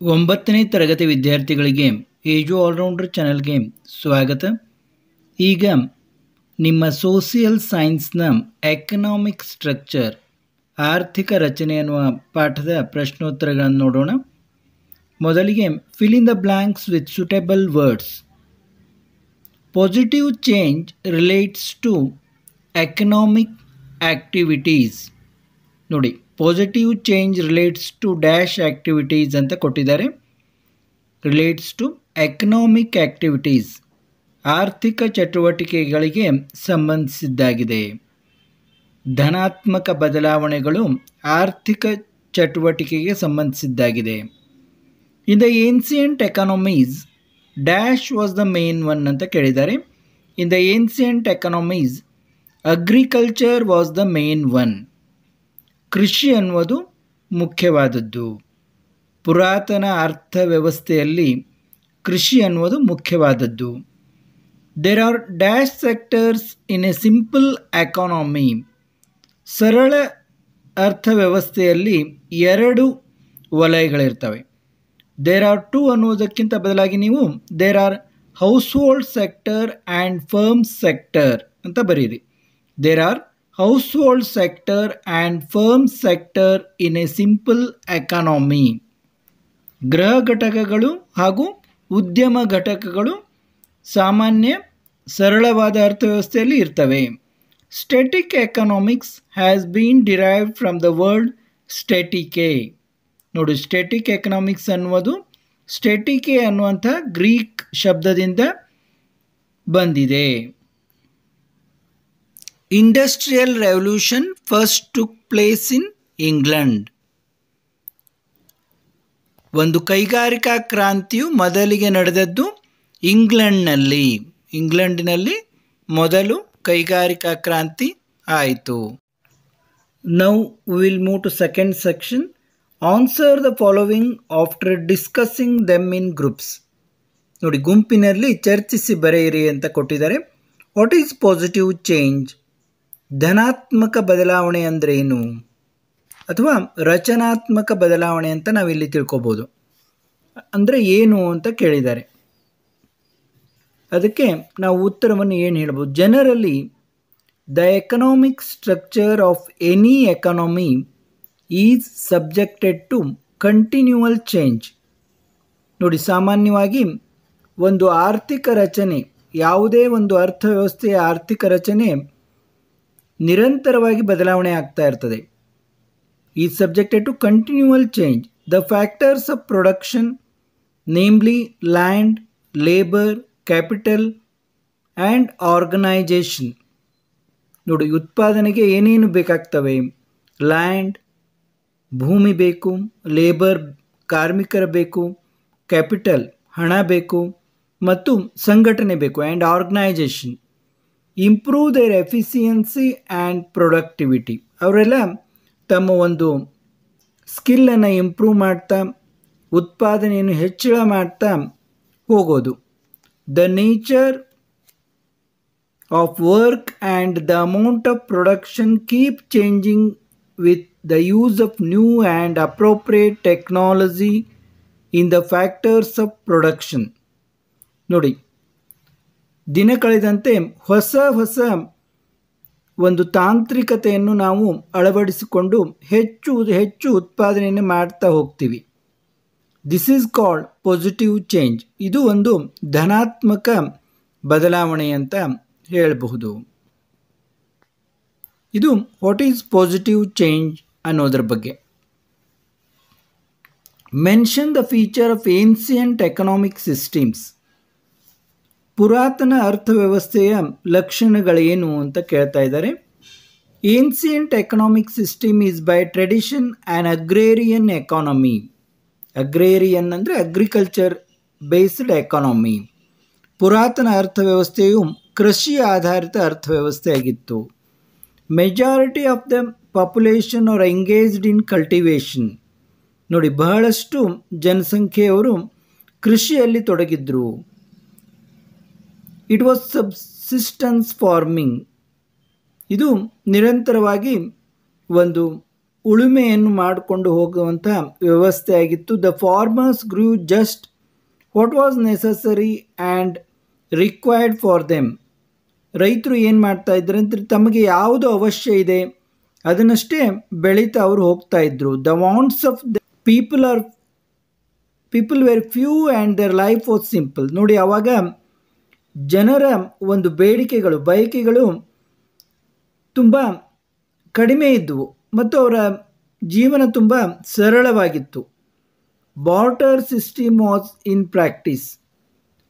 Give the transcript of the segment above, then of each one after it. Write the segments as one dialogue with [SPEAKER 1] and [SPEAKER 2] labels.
[SPEAKER 1] ಒಂಬತ್ತನೇ ತರಗತಿ ವಿದ್ಯಾರ್ಥಿಗಳಿಗೆ ಏಜು ಆಲ್ರೌಂಡರ್ ಚಾನಲ್ಗೆ ಸ್ವಾಗತ. ಈಗ ನಿಮ್ಮ ಸೋಷಿಯಲ್ ಸೈನ್ಸ್ನ ಎಕನಾಮಿಕ್ ಸ್ಟ್ರಕ್ಚರ್, ಆರ್ಥಿಕ ರಚನೆ ಅನ್ನುವ ಪಾಠದ ಪ್ರಶ್ನೋತ್ತರಗಳನ್ನು ನೋಡೋಣ. ಮೊದಲಿಗೆ fill in the blanks with suitable words positive change relates to economic activities ನೋಡಿ. Positive change relates to dash activities ಅಂತ ಕೊಟ್ಟಿದ್ದಾರೆ. ರಿಲೇಟ್ಸ್ ಟು ಎಕನಾಮಿಕ್ ಆ್ಯಕ್ಟಿವಿಟೀಸ್ ಆರ್ಥಿಕ ಚಟುವಟಿಕೆಗಳಿಗೆ ಸಂಬಂಧಿಸಿದ್ದಾಗಿದೆ. ಧನಾತ್ಮಕ ಬದಲಾವಣೆಗಳು ಆರ್ಥಿಕ ಚಟುವಟಿಕೆಗೆ ಸಂಬಂಧಿಸಿದ್ದಾಗಿದೆ. In the ancient economies dash was the main one ಅಂತ ಕೇಳಿದ್ದಾರೆ. In the ancient economies agriculture was the main one ಕೃಷಿ ಅನ್ನುವುದು ಮುಖ್ಯವಾದದ್ದು. ಪುರಾತನ ಅರ್ಥವ್ಯವಸ್ಥೆಯಲ್ಲಿ ಕೃಷಿ ಅನ್ನುವುದು ಮುಖ್ಯವಾದದ್ದು. There are dash sectors in a simple economy ಸರಳ ಅರ್ಥವ್ಯವಸ್ಥೆಯಲ್ಲಿ ಎರಡು ವಲಯಗಳಿರ್ತವೆ. ದೇರ್ ಆರ್ ಟು ಅನ್ನುವುದಕ್ಕಿಂತ ಬದಲಾಗಿ ನೀವು there are household sector and firm sector ಅಂತ ಬರೀರಿ there are hold sector and firm sector in a simple economy ಗೃಹ ಘಟಕಗಳು ಹಾಗೂ ಉದ್ಯಮ ಘಟಕಗಳು ಸಾಮಾನ್ಯ, ಸರಳವಾದ ಅರ್ಥವ್ಯವಸ್ಥೆಯಲ್ಲಿ ಇರ್ತವೆ. Static economics has been derived from the world ಸ್ಟೆಟಿಕೆ ನೋಡು ಸ್ಟೆಟಿಕ್ ಎಕನಾಮಿಕ್ಸ್ ಅನ್ನುವುದು ಸ್ಟೆಟಿಕೆ ಅನ್ನುವಂಥ ಗ್ರೀಕ್ ಶಬ್ದದಿಂದ ಬಂದಿದೆ. Industrial Revolution first took place in England ಒಂದು ಕೈಗಾರಿಕಾ ಕ್ರಾಂತಿಯು ಮೊದಲಿಗೆ ನಡೆದದ್ದು ಇಂಗ್ಲೆಂಡ್ನಲ್ಲಿ. ಇಂಗ್ಲೆಂಡಿನಲ್ಲಿ ಮೊದಲು ಕೈಗಾರಿಕಾ ಕ್ರಾಂತಿ ಆಯಿತು. Now will move to second section answer the following after discussing them in groups ನೋಡಿ, ಗುಂಪಿನಲ್ಲಿ ಚರ್ಚಿಸಿ ಬರೆಯಿರಿ ಅಂತ ಕೊಟ್ಟಿದ್ದಾರೆ. ವಾಟ್ ಈಸ್ ಪಾಸಿಟಿವ್ ಚೇಂಜ್ ಧನಾತ್ಮಕ ಬದಲಾವಣೆ ಅಂದರೆ ಏನು? ಅಥವಾ ರಚನಾತ್ಮಕ ಬದಲಾವಣೆ ಅಂತ ನಾವಿಲ್ಲಿ ತಿಳ್ಕೊಬೋದು. ಅಂದರೆ ಏನು ಅಂತ ಕೇಳಿದ್ದಾರೆ. ಅದಕ್ಕೆ ನಾವು ಉತ್ತರವನ್ನು ಏನು ಹೇಳ್ಬೋದು? ಜನರಲ್ಲಿ the economic structure of any economy is subjected to continual change. ನೋಡಿ, ಸಾಮಾನ್ಯವಾಗಿ ಒಂದು ಆರ್ಥಿಕ ರಚನೆ, ಯಾವುದೇ ಒಂದು ಅರ್ಥವ್ಯವಸ್ಥೆಯ ಆರ್ಥಿಕ ರಚನೆ ನಿರಂತರವಾಗಿ ಬದಲಾವಣೆ ಆಗ್ತಾ ಇರ್ತದೆ. ಈ subjected to continual change the factors of production namely land labour capital and organisation ನೋಡಿ ಉತ್ಪಾದನೆಗೆ ಏನೇನು ಬೇಕಾಗ್ತವೆ? ಲ್ಯಾಂಡ್ ಭೂಮಿ ಬೇಕು ಲೇಬರ್ ಕಾರ್ಮಿಕರ ಬೇಕು ಕ್ಯಾಪಿಟಲ್ ಹಣ ಬೇಕು, ಮತ್ತು ಸಂಘಟನೆ ಬೇಕು and organisation improve their efficiency and productivity ಅವರೆಲ್ಲ ತಮ್ಮ ಒಂದು ಸ್ಕಿಲ್ಲನ್ನು ಇಂಪ್ರೂವ್ ಮಾಡ್ತಾ, ಉತ್ಪಾದನೆಯನ್ನು ಹೆಚ್ಚಳ ಮಾಡ್ತಾ ಹೋಗೋದು. The nature of work and the amount of production keep changing with the use of new and appropriate technology in the factors of production ನೋಡಿ ದಿನ ಕಳೆದಂತೆ ಹೊಸ ಹೊಸ ಒಂದು ತಾಂತ್ರಿಕತೆಯನ್ನು ನಾವು ಅಳವಡಿಸಿಕೊಂಡು ಹೆಚ್ಚು ಹೆಚ್ಚು ಉತ್ಪಾದನೆಯನ್ನು ಮಾಡ್ತಾ ಹೋಗ್ತೀವಿ. This is called positive change ಇದು ಒಂದು ಧನಾತ್ಮಕ ಬದಲಾವಣೆ ಅಂತ ಹೇಳಬಹುದು. ಇದು ವಾಟ್ ಈಸ್ ಪಾಸಿಟಿವ್ ಚೇಂಜ್ ಅನ್ನೋದ್ರ ಬಗ್ಗೆ. Mention the feature of ancient economic systems ಪುರಾತನ ಅರ್ಥವ್ಯವಸ್ಥೆಯ ಲಕ್ಷಣಗಳೇನು ಅಂತ ಕೇಳ್ತಾ ಇದ್ದಾರೆ. Ancient economic system is by tradition an agrarian economy agrarian ಅಂದರೆ ಅಗ್ರಿಕಲ್ಚರ್ ಬೇಸ್ಡ್ ಎಕಾನಮಿ ಪುರಾತನ ಅರ್ಥವ್ಯವಸ್ಥೆಯು ಕೃಷಿ ಆಧಾರಿತ ಅರ್ಥವ್ಯವಸ್ಥೆಯಾಗಿತ್ತು. Majority of the population are engaged in cultivation ನೋಡಿ, ಬಹಳಷ್ಟು ಜನಸಂಖ್ಯೆಯವರು ಕೃಷಿಯಲ್ಲಿ ತೊಡಗಿದ್ರು. ಇಟ್ ವಾಸ್ ಸಬ್ಸಿಸ್ಟನ್ಸ್ ಫಾರ್ಮಿಂಗ್ ಇದು ನಿರಂತರವಾಗಿ ಒಂದು ಉಳುಮೆಯನ್ನು ಮಾಡಿಕೊಂಡು ಹೋಗುವಂಥ ವ್ಯವಸ್ಥೆಯಾಗಿತ್ತು the farmers grow just what was necessary and required for them ರೈತರು ಏನು ಮಾಡ್ತಾ ಇದ್ದಾರೆ ಅಂದರೆ ತಮಗೆ ಯಾವುದು ಅವಶ್ಯ ಇದೆ, ಅದನ್ನಷ್ಟೇ ಬೆಳೀತಾ ಅವರು ಹೋಗ್ತಾ ಇದ್ರು. The wants of the people are people were few and their life was simple ನೋಡಿ ಆವಾಗ ಜನರ ಒಂದು ಬೇಡಿಕೆಗಳು, ಬಯಕೆಗಳು ತುಂಬ ಕಡಿಮೆ ಇದ್ದವು ಮತ್ತು ಅವರ ಜೀವನ ತುಂಬ ಸರಳವಾಗಿತ್ತು. Barter system was in practice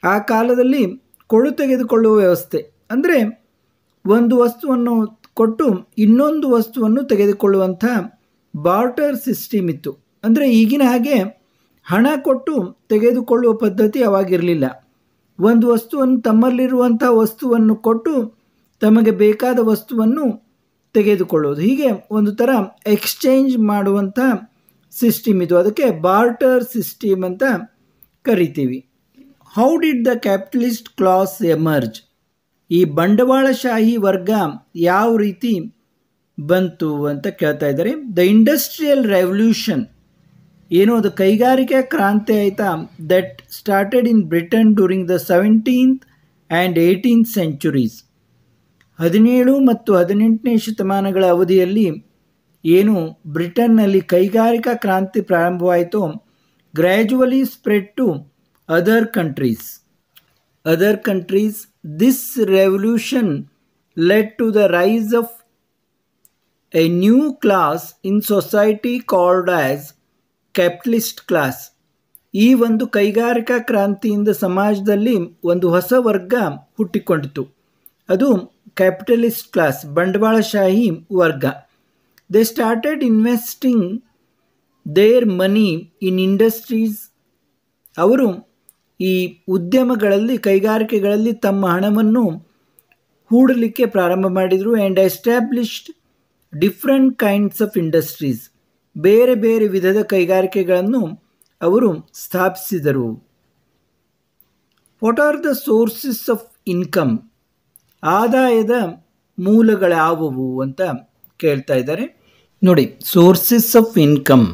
[SPEAKER 1] ಆ ಕಾಲದಲ್ಲಿ ಕೊಳು ತೆಗೆದುಕೊಳ್ಳುವ ವ್ಯವಸ್ಥೆ, ಅಂದರೆ ಒಂದು ವಸ್ತುವನ್ನು ಕೊಟ್ಟು ಇನ್ನೊಂದು ವಸ್ತುವನ್ನು ತೆಗೆದುಕೊಳ್ಳುವಂಥ ಬಾರ್ಟರ್ ಸಿಸ್ಟಮ್ ಇತ್ತು. ಅಂದರೆ ಈಗಿನ ಹಾಗೆ ಹಣ ಕೊಟ್ಟು ತೆಗೆದುಕೊಳ್ಳುವ ಪದ್ಧತಿ ಅವಾಗಿರಲಿಲ್ಲ. ಒಂದು ವಸ್ತುವನ್ನು ತಮ್ಮಲ್ಲಿರುವಂಥ ವಸ್ತುವನ್ನು ಕೊಟ್ಟು ತಮಗೆ ಬೇಕಾದ ವಸ್ತುವನ್ನು ತೆಗೆದುಕೊಳ್ಳೋದು ಹೀಗೆ ಒಂದು ಥರ ಎಕ್ಸ್ಚೇಂಜ್ ಮಾಡುವಂಥ ಸಿಸ್ಟಮ್ ಇದು. ಅದಕ್ಕೆ ಬಾರ್ಟರ್ ಸಿಸ್ಟಮ್ ಅಂತ ಕರಿತೀವಿ. How did the capitalist class emerge ಈ ಬಂಡವಾಳಶಾಹಿ ವರ್ಗ ಯಾವ ರೀತಿ ಬಂತು ಅಂತ ಕೇಳ್ತಾ ಇದ್ದಾರೆ. ದ ಇಂಡಸ್ಟ್ರಿಯಲ್ ರೆವಲ್ಯೂಷನ್ ಏನು ಅದು ಕೈಗಾರಿಕಾ ಕ್ರಾಂತಿ ಆಯಿತಾ? That started in Britain during the seventeenth and eighteenth centuries ಹದಿನೇಳು ಮತ್ತು ಹದಿನೆಂಟನೇ ಶತಮಾನಗಳ ಅವಧಿಯಲ್ಲಿ ಏನು ಬ್ರಿಟನ್ನಲ್ಲಿ ಕೈಗಾರಿಕಾ ಕ್ರಾಂತಿ ಪ್ರಾರಂಭವಾಯಿತು? Gradually spread to other countries other countries this revolution led to the rise of a new class in society called as capitalist class ಈ ಒಂದು ಕೈಗಾರಿಕಾ ಕ್ರಾಂತಿಯಿಂದ ಸಮಾಜದಲ್ಲಿ ಒಂದು ಹೊಸ ವರ್ಗ ಹುಟ್ಟಿಕೊಂಡಿತು. ಅದು ಕ್ಯಾಪಿಟಲಿಸ್ಟ್ ಕ್ಲಾಸ್ ಬಂಡವಾಳಶಾಹಿ ವರ್ಗ. They started investing their money in industries ಅವರು ಈ ಉದ್ಯಮಗಳಲ್ಲಿ, ಕೈಗಾರಿಕೆಗಳಲ್ಲಿ ತಮ್ಮ ಹಣವನ್ನು ಹೂಡಲಿಕ್ಕೆ ಪ್ರಾರಂಭ ಮಾಡಿದರು and established different kinds of industries ಬೇರೆ ಬೇರೆ ವಿಧದ ಕೈಗಾರಿಕೆಗಳನ್ನು ಅವರು ಸ್ಥಾಪಿಸಿದರು. What are the sources of income ಆದಾಯದ ಮೂಲಗಳಾವುವು ಅಂತ ಕೇಳ್ತಾ ಇದ್ದಾರೆ. ನೋಡಿ ಸೋರ್ಸಸ್ ಆಫ್ ಇನ್ಕಮ್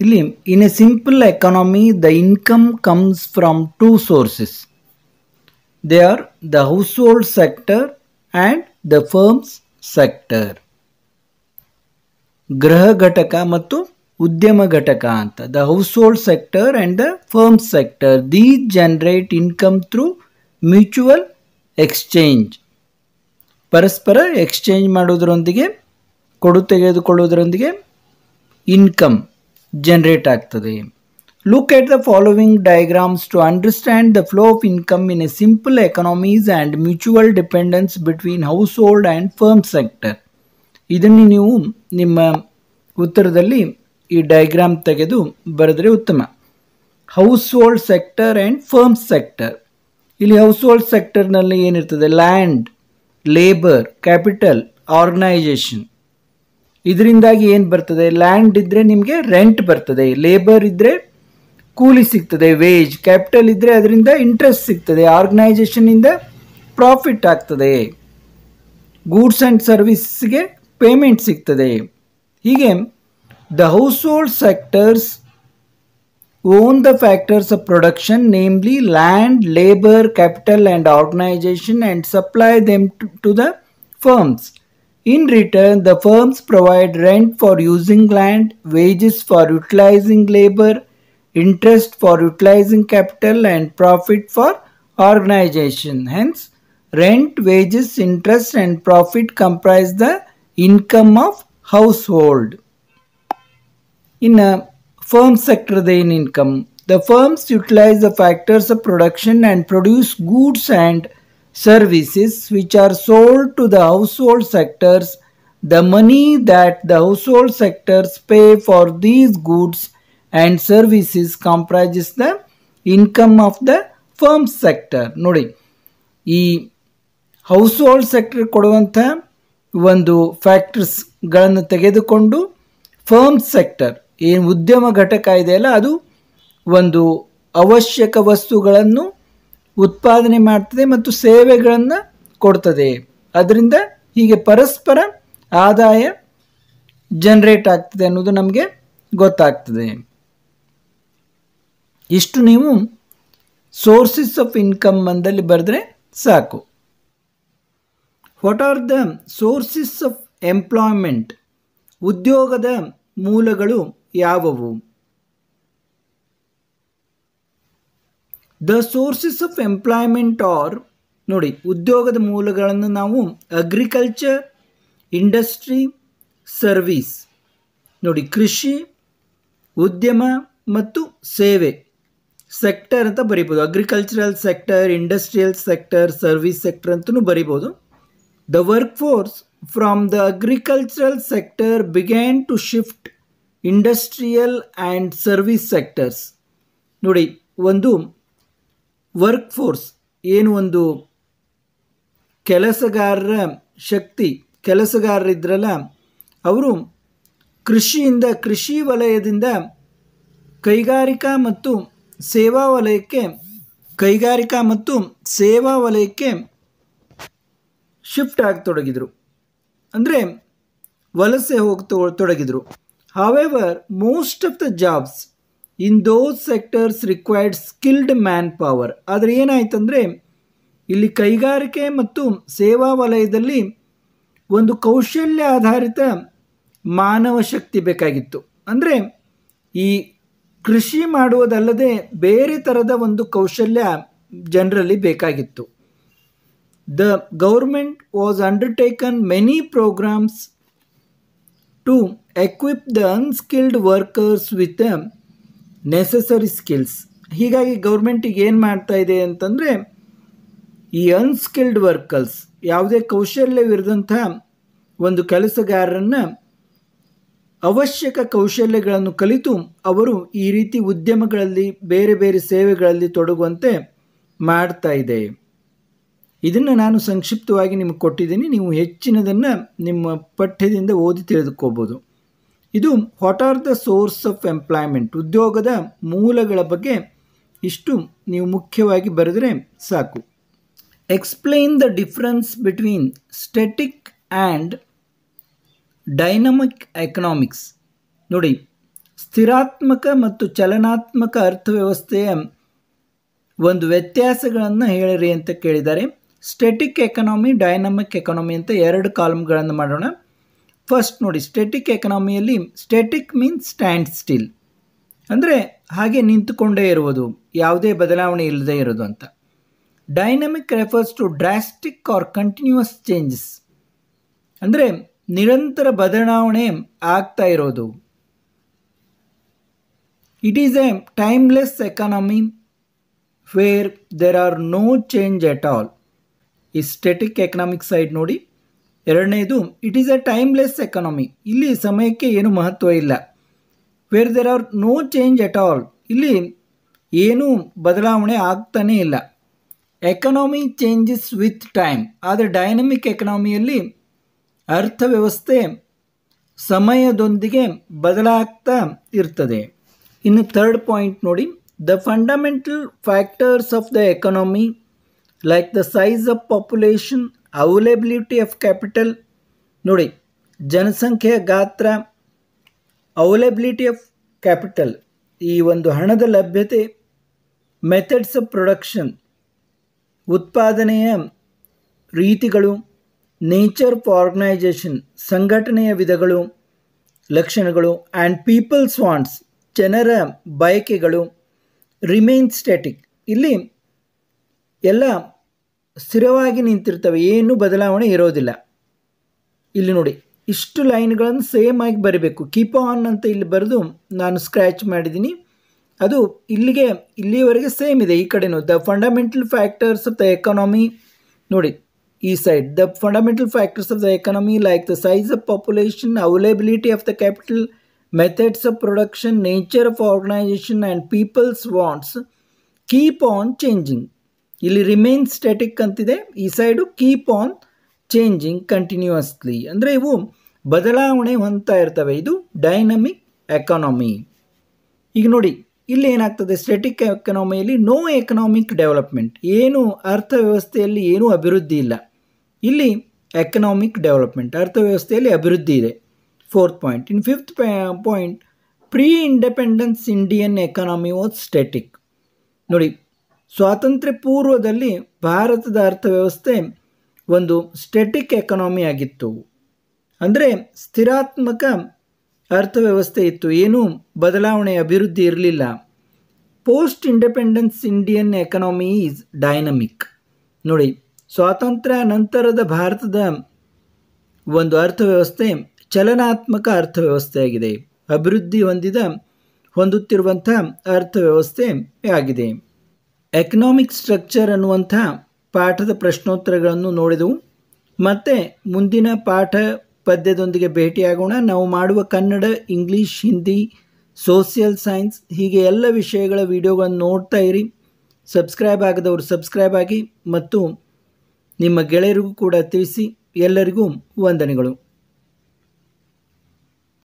[SPEAKER 1] ಇಲ್ಲಿ in a simple economy the income comes from two sources they are the household sector and the firms sector ಗೃಹ ಘಟಕ ಮತ್ತು ಉದ್ಯಮ ಘಟಕ ಅಂತ. The household sector and the firm sector the generate income through mutual exchange ಪರಸ್ಪರ exchange ಮಾಡೋದರೊಂದಿಗೆ, ಕೊಡು ತೆಗೆದುಕೊಳ್ಳೋದರೊಂದಿಗೆ ಇನ್ಕಮ್ ಜನರೇಟ್ ಆಗ್ತದೆ. Look at the following diagrams to understand the flow of income in a simple economies and mutual dependence between household and firm sector ಇದನ್ನು ನೀವು ನಿಮ್ಮ ಉತ್ತರದಲ್ಲಿ ಈ ಡಯಾಗ್ರಾಮ್ ತೆಗೆದು ಬರೆದರೆ ಉತ್ತಮ. Household sector and firm sector ಇಲ್ಲಿ ಹೌಸ್ ಹೋಲ್ಡ್ ಸೆಕ್ಟರ್ನಲ್ಲಿ ಏನಿರ್ತದೆ? ಲ್ಯಾಂಡ್ ಲೇಬರ್ ಕ್ಯಾಪಿಟಲ್ ಆರ್ಗನೈಜೇಷನ್ ಇದರಿಂದಾಗಿ ಏನು ಬರ್ತದೆ? ಲ್ಯಾಂಡ್ ಇದ್ದರೆ ನಿಮಗೆ ರೆಂಟ್ ಬರ್ತದೆ. ಲೇಬರ್ ಇದ್ದರೆ ಕೂಲಿ ಸಿಗ್ತದೆ ವೇಜ್ ಕ್ಯಾಪಿಟಲ್ ಇದ್ದರೆ ಅದರಿಂದ ಇಂಟ್ರೆಸ್ಟ್ ಸಿಗ್ತದೆ. ಆರ್ಗನೈಜೇಷನಿಂದ ಪ್ರಾಫಿಟ್ ಆಗ್ತದೆ. ಗೂಡ್ಸ್ ಆ್ಯಂಡ್ ಸರ್ವಿಸ್ಗೆ ಪೇಮೆಂಟ್ ಸಿಗ್ತದೆ ಹೀಗೆ the household sectors own the factors of production, namely land, labor, capital, and organization, and supply them to, to the firms. In return, the firms provide rent for using land, wages for utilizing labor, interest for utilizing capital, and profit for organization. Hence, rent, wages, interest, and profit comprise the income of household. In a firm sector in income, the firms utilize the factors of production and produce goods and services which are sold to the household sectors. The money that the household sectors pay for these goods and services comprises the income of the firm sector. ನೋಡಿ ಈ house hold sector ಕೊಡುವಂಥ ಒಂದು ಫ್ಯಾಕ್ಟರ್ಸ್ಗಳನ್ನು ತೆಗೆದುಕೊಂಡು firm sector ಏನು ಉದ್ಯಮ ಘಟಕ ಇದೆಯಲ್ಲ ಅದು ಒಂದು ಅವಶ್ಯಕ ವಸ್ತುಗಳನ್ನು ಉತ್ಪಾದನೆ ಮಾಡ್ತದೆ ಮತ್ತು ಸೇವೆಗಳನ್ನು ಕೊಡ್ತದೆ. ಅದರಿಂದ ಹೀಗೆ ಪರಸ್ಪರ ಆದಾಯ ಜನರೇಟ್ ಆಗ್ತದೆ ಅನ್ನೋದು ನಮಗೆ ಗೊತ್ತಾಗ್ತದೆ. ಇಷ್ಟು ನೀವು ಸೋರ್ಸಸ್ ಆಫ್ ಇನ್ಕಮ್ ಅಂದಲ್ಲಿ ಬರೆದ್ರೆ ಸಾಕು. What are the sources of employment ಉದ್ಯೋಗದ ಮೂಲಗಳು ಯಾವುವು? The sources of employment are ನೋಡಿ, ಉದ್ಯೋಗದ ಮೂಲಗಳನ್ನು ನಾವು ಅಗ್ರಿಕಲ್ಚರ್ ಇಂಡಸ್ಟ್ರಿ ಸರ್ವೀಸ್ ನೋಡಿ, ಕೃಷಿ, ಉದ್ಯಮ ಮತ್ತು ಸೇವೆ. ಸೆಕ್ಟರ್ ಅಂತ ಬರಿಬೋದು. Agricultural sector industrial sector service sector ಅಂತಲೂ ಬರಿಬೋದು. Workforce from the agricultural sector began to shift industrial and service sectors ನೋಡಿ, ಒಂದು ವರ್ಕ್ ಫೋರ್ಸ್ ಏನು ಒಂದು ಕೆಲಸಗಾರರ ಶಕ್ತಿ, ಕೆಲಸಗಾರರಿದ್ರಲ್ಲ, ಅವರು ಕೃಷಿಯಿಂದ, ಕೃಷಿ ವಲಯದಿಂದ ಕೈಗಾರಿಕಾ ಮತ್ತು ಸೇವಾ ವಲಯಕ್ಕೆ, ಕೈಗಾರಿಕಾ ಮತ್ತು ಸೇವಾ ವಲಯಕ್ಕೆ ಶಿಫ್ಟ್ ಆಗತೊಡಗಿದರು ಅಂದರೆ ವಲಸೆ ಹೋಗ್ತೊ ತೊಡಗಿದರು. However most of the jobs in those sectors required skilled manpower ಆದರೆ ಏನಾಯ್ತಂದರೆ, ಇಲ್ಲಿ ಕೈಗಾರಿಕೆ ಮತ್ತು ಸೇವಾ ವಲಯದಲ್ಲಿ ಒಂದು ಕೌಶಲ್ಯ ಆಧಾರಿತ ಮಾನವ ಶಕ್ತಿ ಬೇಕಾಗಿತ್ತು. ಅಂದರೆ ಈ ಕೃಷಿ ಮಾಡುವುದಲ್ಲದೆ ಬೇರೆ ಥರದ ಒಂದು ಕೌಶಲ್ಯ ಜನರಲ್ಲಿ ಬೇಕಾಗಿತ್ತು. The government was many many programmes to equip the unskilled workers with necessary skills ಹೀಗಾಗಿ ಗೌರ್ಮೆಂಟಿಗೆ ಏನು ಮಾಡ್ತಾ ಇದೆ ಅಂತಂದರೆ, ಈ ಅನ್ಸ್ಕಿಲ್ಡ್ ವರ್ಕರ್ಸ್ ಯಾವುದೇ ಕೌಶಲ್ಯವಿರದಂಥ ಒಂದು ಕೆಲಸಗಾರರನ್ನು ಅವಶ್ಯಕ ಕೌಶಲ್ಯಗಳನ್ನು ಕಲಿತು ಅವರು ಈ ರೀತಿ ಉದ್ಯಮಗಳಲ್ಲಿ, ಬೇರೆ ಬೇರೆ ಸೇವೆಗಳಲ್ಲಿ ತೊಡಗುವಂತೆ ಮಾಡ್ತಾ ಇದೆ. ಇದನ್ನು ನಾನು ಸಂಕ್ಷಿಪ್ತವಾಗಿ ನಿಮಗೆ ಕೊಟ್ಟಿದ್ದೀನಿ. ನೀವು ಹೆಚ್ಚಿನದನ್ನು ನಿಮ್ಮ ಪಠ್ಯದಿಂದ ಓದಿ ತಿಳಿದುಕೋಬೋದು ಇದು what are the source of employment ಉದ್ಯೋಗದ ಮೂಲಗಳ ಬಗ್ಗೆ ಇಷ್ಟು ನೀವು ಮುಖ್ಯವಾಗಿ ಬರೆದರೆ ಸಾಕು. Explain the difference between static and dynamic economics ನೋಡಿ, ಸ್ಥಿರಾತ್ಮಕ ಮತ್ತು ಚಲನಾತ್ಮಕ ಅರ್ಥವ್ಯವಸ್ಥೆಯ ಒಂದು ವ್ಯತ್ಯಾಸಗಳನ್ನು ಹೇಳಿರಿ ಅಂತ ಕೇಳಿದ್ದಾರೆ. ಸ್ಟೆಟಿಕ್ ಎಕನಾಮಿ ಡೈನಮಿಕ್ ಎಕನಾಮಿ ಅಂತ ಎರಡು ಕಾಲಮ್ಗಳನ್ನು ಮಾಡೋಣ. ಫಸ್ಟ್ ನೋಡಿ ಸ್ಟೆಟಿಕ್ ಎಕನಾಮಿಯಲ್ಲಿ ಸ್ಟೆಟಿಕ್ ಮೀನ್ಸ್ ಸ್ಟ್ಯಾಂಡ್ ಸ್ಟಿಲ್ ಅಂದರೆ ಹಾಗೆ ನಿಂತುಕೊಂಡೇ ಇರುವುದು, ಯಾವುದೇ ಬದಲಾವಣೆ ಇಲ್ಲದೆ ಇರೋದು ಅಂತ. Dynamic refers to drastic or continuous changes ಅಂದರೆ ನಿರಂತರ ಬದಲಾವಣೆ ಆಗ್ತಾ ಇರೋದು. It is a timeless economy where there are no change at all ಈ ಸ್ಟೆಟಿಕ್ ಎಕನಾಮಿಕ್ ಸೈಡ್ ನೋಡಿ. ಎರಡನೇದು it is a timeless economy ಇಲ್ಲಿ ಸಮಯಕ್ಕೆ ಏನು ಮಹತ್ವ ಇಲ್ಲ. Where there are no change at all ಇಲ್ಲಿ ಏನೂ ಬದಲಾವಣೆ ಆಗ್ತಾನೇ ಇಲ್ಲ. ಎಕನಾಮಿ ಚೇಂಜಸ್ ವಿತ್ ಟೈಮ್ ಆದರೆ ಡೈನಮಿಕ್ ಎಕನಾಮಿಯಲ್ಲಿ ಅರ್ಥವ್ಯವಸ್ಥೆ ಸಮಯದೊಂದಿಗೆ ಬದಲಾಗ್ತಾ ಇರ್ತದೆ. ಇನ್ನು ಥರ್ಡ್ ಪಾಯಿಂಟ್ ನೋಡಿ the fundamental factors of the economy like the size of population availability of capital ನೋಡಿ, ಜನಸಂಖ್ಯೆಯ ಗಾತ್ರ ಅವೈಲೇಬಿಲಿಟಿ ಆಫ್ ಕ್ಯಾಪಿಟಲ್ ಈ ಒಂದು ಹಣದ ಲಭ್ಯತೆ ಮೆಥಡ್ಸ್ ಆಫ್ ಪ್ರೊಡಕ್ಷನ್ ಉತ್ಪಾದನೆಯ ರೀತಿಗಳು ನೇಚರ್ ಆಫ್ ಆರ್ಗನೈಜೇಷನ್ ಸಂಘಟನೆಯ ವಿಧಗಳು, ಲಕ್ಷಣಗಳು ಆ್ಯಂಡ್ ಪೀಪಲ್ಸ್ ವಾಂಟ್ಸ್ ಜನರ ಬಯಕೆಗಳು ರಿಮೈನ್ ಸ್ಟ್ಯಾಟಿಕ್ ಇಲ್ಲಿ ಎಲ್ಲ ಸ್ಥಿರವಾಗಿ ನಿಂತಿರ್ತವೆ, ಏನೂ ಬದಲಾವಣೆ ಇರೋದಿಲ್ಲ. ಇಲ್ಲಿ ನೋಡಿ, ಇಷ್ಟು ಲೈನ್ಗಳನ್ನು ಸೇಮ್ ಆಗಿ ಬರೀಬೇಕು. ಕೀಪ್ ಆನ್ ಅಂತ ಇಲ್ಲಿ ಬರೆದು ನಾನು ಸ್ಕ್ರ್ಯಾಚ್ ಮಾಡಿದ್ದೀನಿ. ಅದು ಇಲ್ಲಿಗೆ, ಇಲ್ಲಿವರೆಗೆ ಸೇಮ್ ಇದೆ ಈ ಕಡೆನೂ. The fundamental factors of the economy ನೋಡಿ, ಈ side the fundamental factors of the economy like the size of population availability of the capital methods of production nature of organisation and people's wants keep on changing ಇಲ್ಲಿ remain static ಅಂತಿದೆ. ಈ side keep on changing continuously ಅಂದರೆ ಇವು ಬದಲಾವಣೆ ಹೊಂತಾ ಇರ್ತವೆ. ಇದು dynamic economy ಈಗ ನೋಡಿ, ಇಲ್ಲಿ ಏನಾಗ್ತದೆ? ಸ್ಟೆಟಿಕ್ ಎಕನಾಮಿಯಲ್ಲಿ ನೋ ಎಕನಾಮಿಕ್ ಡೆವಲಪ್ಮೆಂಟ್ ಏನು ಅರ್ಥವ್ಯವಸ್ಥೆಯಲ್ಲಿ ಏನೂ ಅಭಿವೃದ್ಧಿ ಇಲ್ಲ. ಇಲ್ಲಿ ಎಕನಾಮಿಕ್ ಡೆವಲಪ್ಮೆಂಟ್ ಅರ್ಥವ್ಯವಸ್ಥೆಯಲ್ಲಿ ಅಭಿವೃದ್ಧಿ ಇದೆ. Fourth point in fifth point pre independence Indian economy was static ನೋಡಿ ಸ್ವಾತಂತ್ರ್ಯ ಪೂರ್ವದಲ್ಲಿ ಭಾರತದ ಅರ್ಥವ್ಯವಸ್ಥೆ ಒಂದು ಸ್ಟೆಟಿಕ್ ಎಕನಾಮಿ ಆಗಿತ್ತು. ಅಂದರೆ ಸ್ಥಿರಾತ್ಮಕ ಅರ್ಥವ್ಯವಸ್ಥೆ ಇತ್ತು. ಏನೂ ಬದಲಾವಣೆ ಅಭಿವೃದ್ಧಿ ಇರಲಿಲ್ಲ. Post independence Indian economy is dynamic ನೋಡಿ, ಸ್ವಾತಂತ್ರ್ಯ ನಂತರದ ಭಾರತದ ಒಂದು ಅರ್ಥವ್ಯವಸ್ಥೆ ಚಲನಾತ್ಮಕ ಅರ್ಥವ್ಯವಸ್ಥೆಯಾಗಿದೆ. ಅಭಿವೃದ್ಧಿ ಹೊಂದಿದ, ಹೊಂದುತ್ತಿರುವಂಥ ಅರ್ಥವ್ಯವಸ್ಥೆ ಆಗಿದೆ. ಎಕನಾಮಿಕ್ ಸ್ಟ್ರಕ್ಚರ್ ಅನ್ನುವಂಥ ಪಾಠದ ಪ್ರಶ್ನೋತ್ತರಗಳನ್ನು ನೋಡಿದೆವು. ಮತ್ತು ಮುಂದಿನ ಪಾಠ ಪದ್ಯದೊಂದಿಗೆ ಭೇಟಿಯಾಗೋಣ. ನಾವು ಮಾಡುವ Kannada English Hindi social science ಹೀಗೆ ಎಲ್ಲ ವಿಷಯಗಳ ವಿಡಿಯೋಗಳನ್ನು ನೋಡ್ತಾ ಇರಿ. ಸಬ್ಸ್ಕ್ರೈಬ್ ಆಗದವರು ಸಬ್ಸ್ಕ್ರೈಬ್ ಆಗಿ ಮತ್ತು ನಿಮ್ಮ ಗೆಳೆಯರಿಗೂ ಕೂಡ ತಿಳಿಸಿ. ಎಲ್ಲರಿಗೂ ವಂದನೆಗಳು.